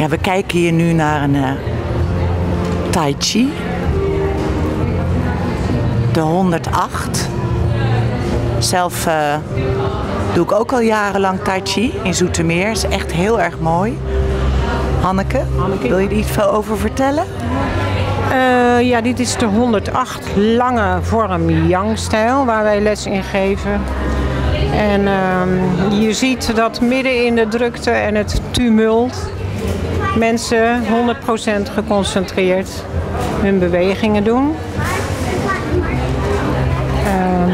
Ja, we kijken hier nu naar een eh, Tai Chi. De 108. Zelf eh, doe ik ook al jarenlang Tai Chi in Zoetermeer. Is echt heel erg mooi. Hanneke, Hanneke. wil je er iets veel over vertellen? Eh, ja, dit is de 108 lange vorm Yang-stijl waar wij les in geven. En ehm, je ziet dat midden in de drukte en het tumult mensen 100% geconcentreerd hun bewegingen doen. Ehm,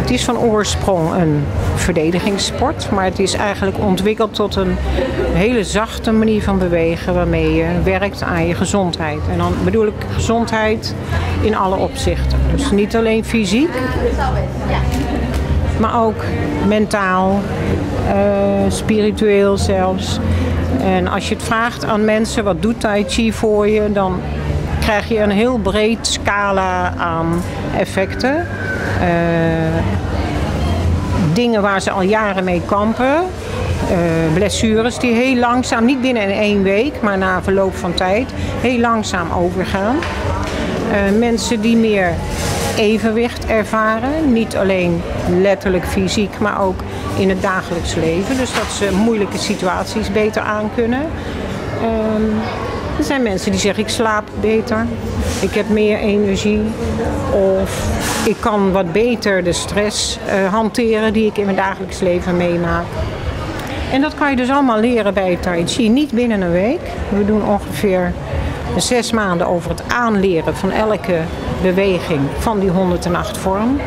het is van oorsprong een verdedigingssport, maar het is eigenlijk ontwikkeld tot een hele zachte manier van bewegen waarmee je werkt aan je gezondheid. En dan bedoel ik gezondheid in alle opzichten. Dus niet alleen fysiek, maar ook mentaal, eh, spiritueel zelfs. En als je het vraagt aan mensen wat doet Tai Chi voor je, dan krijg je een heel breed scala aan effecten. Eh, dingen waar ze al jaren mee kampen. Eh, blessures die heel langzaam, niet binnen in één week, maar na verloop van tijd, heel langzaam overgaan. Eh, mensen die meer evenwicht ervaren, niet alleen letterlijk fysiek, maar ook in het dagelijks leven. Dus dat ze moeilijke situaties beter aankunnen. Ehm, er zijn mensen die zeggen ik slaap beter, ik heb meer energie of ik kan wat beter de stress eh, hanteren die ik in mijn dagelijks leven meemaak. En dat kan je dus allemaal leren bij Tai Chi, niet binnen een week. We doen ongeveer zes maanden over het aanleren van elke beweging van die 108 vorm.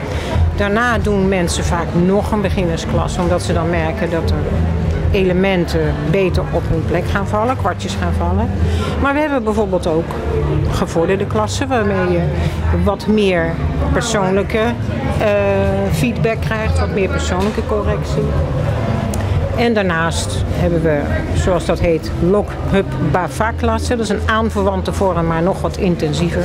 Daarna doen mensen vaak nog een beginnersklas, omdat ze dan merken dat er elementen beter op hun plek gaan vallen, kwartjes gaan vallen. Maar we hebben bijvoorbeeld ook gevorderde klassen waarmee je wat meer persoonlijke eh, feedback krijgt, wat meer persoonlijke correctie. En daarnaast hebben we, zoals dat heet, Lok-Hup Bava-klasse. Dat is een aanverwante vorm, maar nog wat intensiever.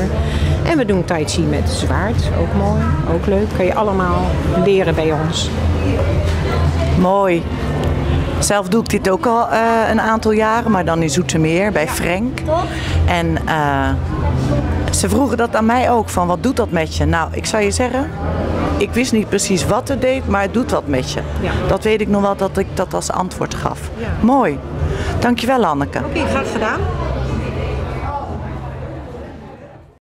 En we doen Tai Chi met zwaard, ook mooi, ook leuk. Kan je allemaal leren bij ons. Mooi. Zelf doe ik dit ook al eh, een aantal jaren, maar dan in Zoetermeer bij Frank. En eh, ze vroegen dat aan mij ook, van wat doet dat met je? Nou, ik zou je zeggen, ik wist niet precies wat het deed, maar het doet wat met je. Ja. Dat weet ik nog wel dat ik dat als antwoord gaf. Ja. Mooi. Dankjewel, Anneke. Oké, graag gedaan.